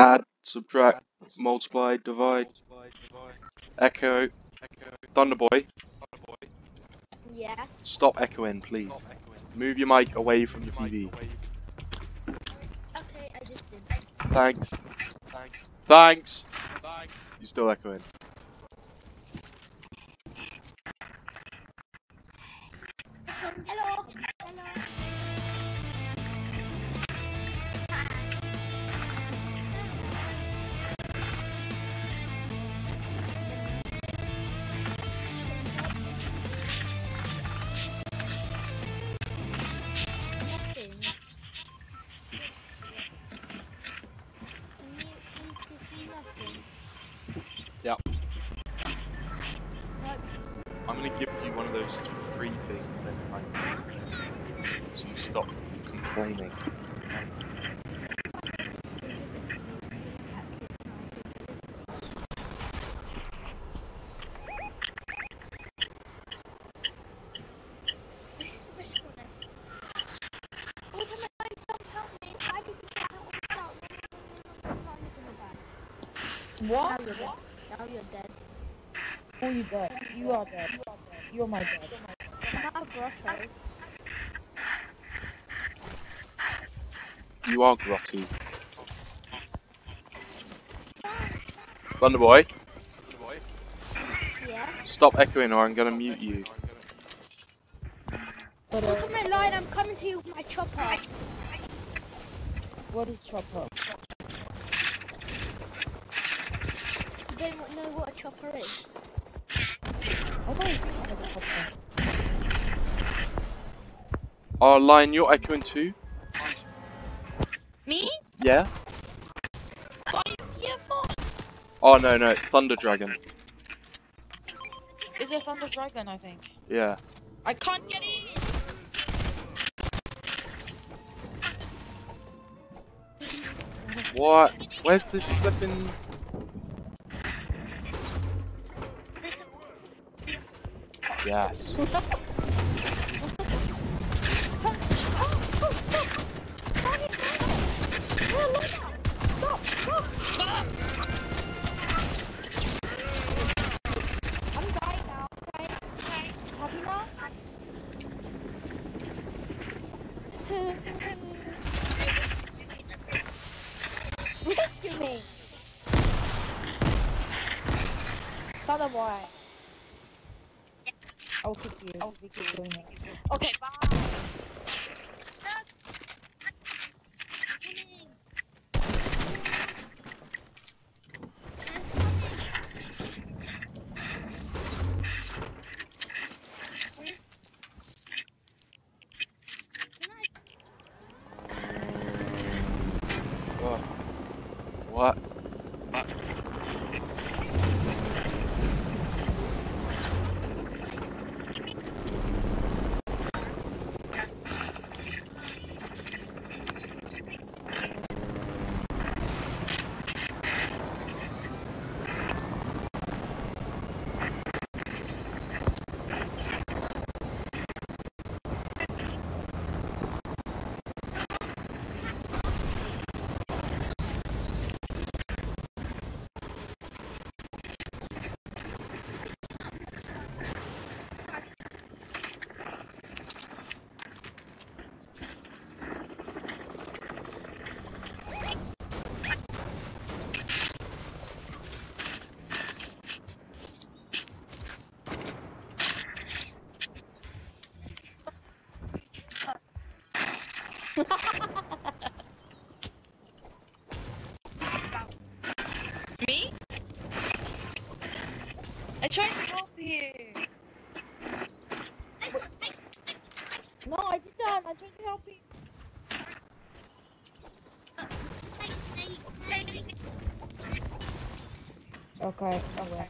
Add, subtract, multiply, divide, echo, Thunderboy, Yeah. stop echoing, please. Move your mic away from the TV. Okay, I just did. Thanks. Thanks. You're still echoing. I'm gonna give you one of those free things next time. So you stop complaining. What? Oh, you dead. You are dead. You are my dead. I'm out of grotto. You are grotty. Thunderboy, Yeah. stop echoing or I'm gonna mute you. But, uh, Ultimate Lion, I'm coming to you with my chopper. what is chopper? You don't know what a chopper is. I don't know the chopper. Oh, Lion, you're echoing too? Me? Yeah? Why here for? Oh, no, no, it's Thunder Dragon. Is it Thunder Dragon, I think. Yeah. I can't get in! What? Where's this flipping... Yes. I'm dying now. Okay. Happy now? Rescue me! Thunder boy. I'll kick you if you keep doing it. Okay, bye! Oh. What? Me? I tried to help you. No, I didn't. I tried to help you. Okay, okay.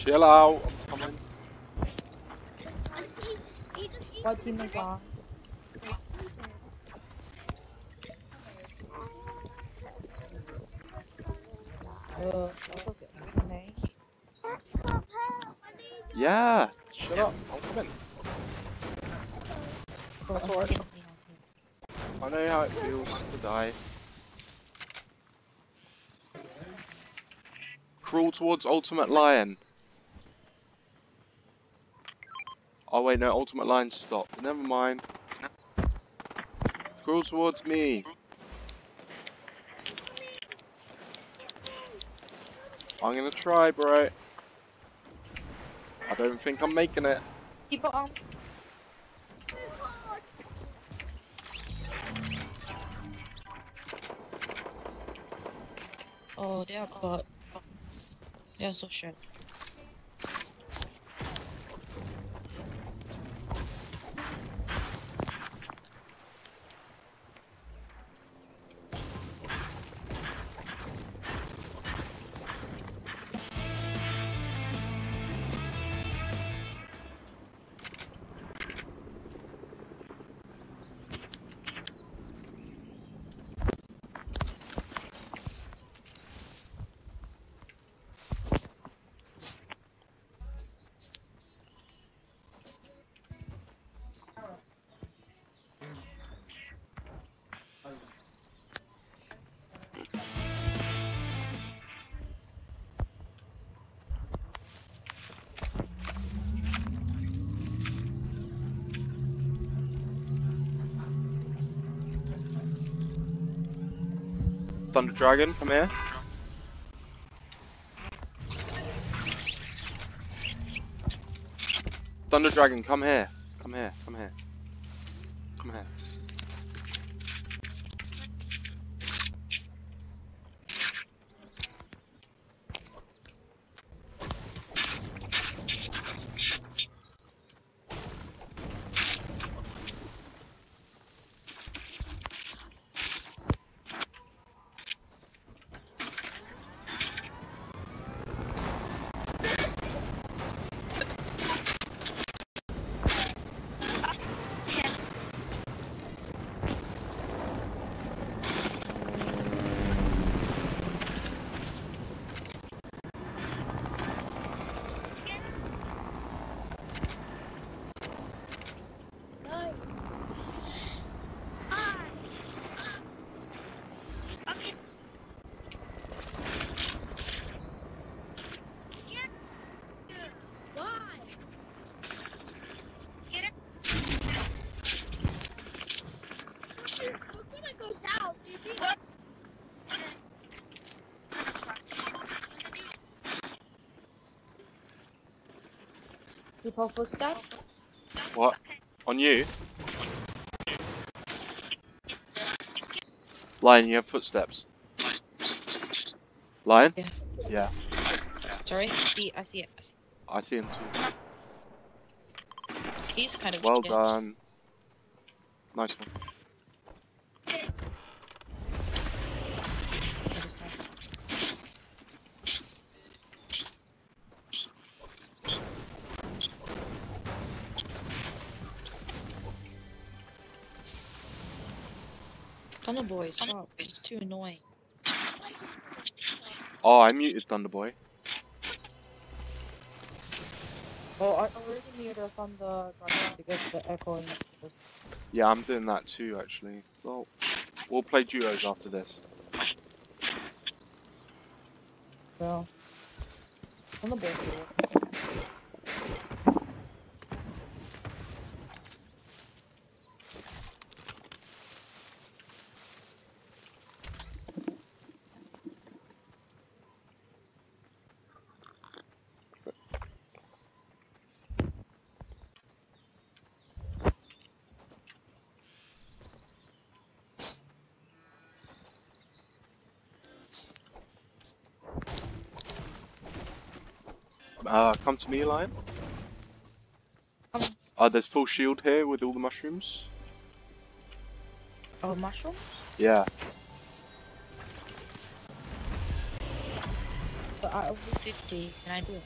Chill out. I'm coming. He, he just What team is on? Uh, okay. Okay. Let's go help. I need Yeah. Shut up. I'm coming. That's alright. getting me now, too. I know how it feels to die. Crawl towards Ultimate Lion. Oh wait, no, Ultimate Lion stopped. Never mind. Crawl towards me. I'm gonna try, bro. I don't think I'm making it. Keep it on. Oh, they are but they are so shit. Thunder Dragon, come here. Thunder Dragon, come here. Come here, come here. Come here. Keep our footsteps. What? On you? Lion, you have footsteps. Lion? Yeah. Yeah, Sorry, I see, I see it. I see. I see him too. He's kind of Well done. Nice one. Thunder Boy, stop. It's too annoying. Oh, I muted Thunderboy. Oh, I already muted Thunder Dragon to get the echoing. Yeah, I'm doing that too, actually. Well, we'll play duos after this. So. Thunder Uh, come to me, lion. Um, uh, there's full shield here with all the mushrooms. Oh, mushrooms? Yeah. But I over 50, can I do it?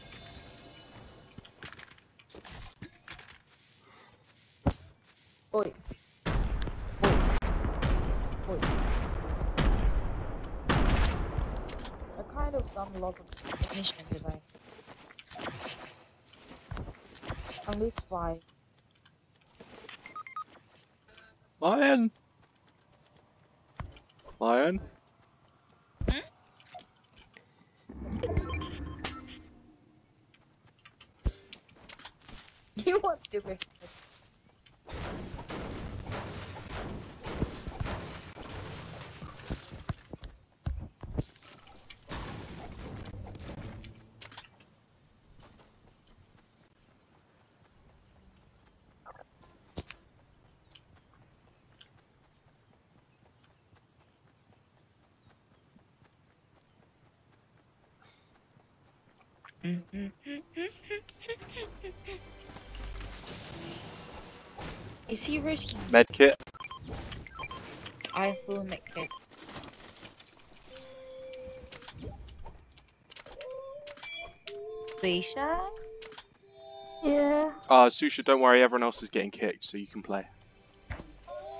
Oi. Oi. Oi. I kind of done a lot of Lion. Hmm? You want to be Is he risky? Medkit. I have full mech kit. Leisha? Yeah. Uh, Susha, don't worry, everyone else is getting kicked, so you can play.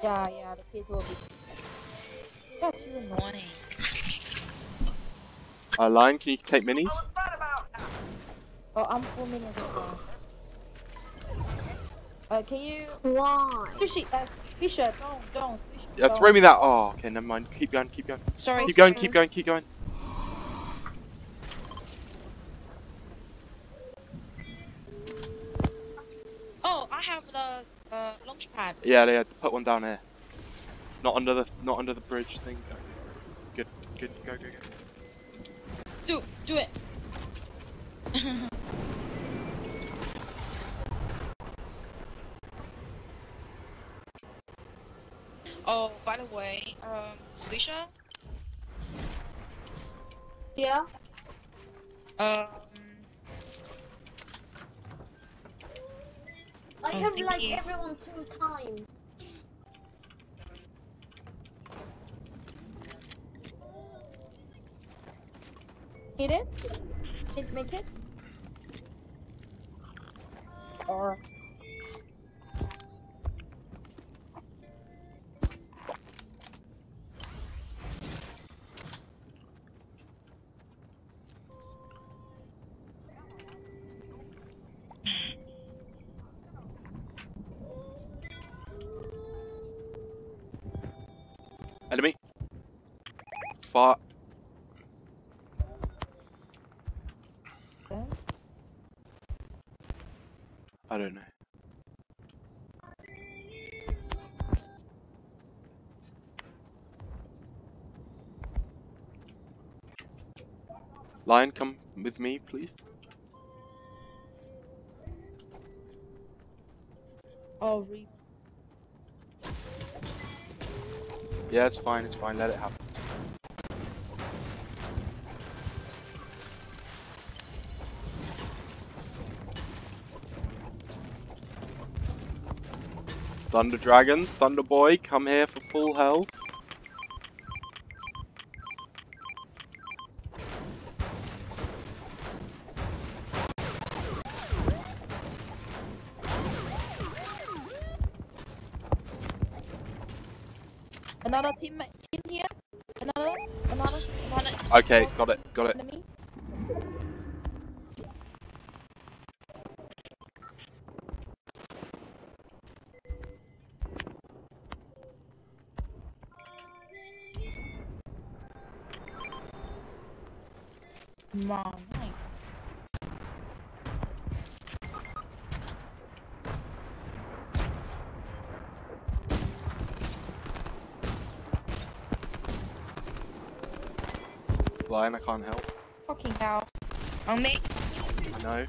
Yeah, yeah, the kids will be. That's too annoying. Uh, Lion, can you take minis? Oh, I'm four minutes as well. Uh, can you? Why? Fishy, uh, Fisher, don't, don't. Fisher, Yeah, don't. throw me that. Oh, okay, never mind. Keep going, keep going. Sorry. Keep going, keep going, keep going. Oh, I have the uh, launch pad. Yeah, yeah, put one down here. Not under the, not under the bridge thing. Good, good, go, go, go. Do do it. the way, um, Swisha, Yeah. um, I Oh, have like everyone two times. Hit it? Hit, make it? Or. I don't know. Lion, come with me, please. Oh, re. Yeah, it's fine, it's fine, let it happen. Thunder Dragon, Thunder Boy, come here for full health. Another team, team here? Another? Another? Another? Okay, Mom. Lion, I can't help. Fucking hell. on me. I know.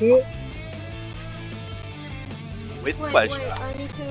Yeah? With Wait, pleasure. wait. I need to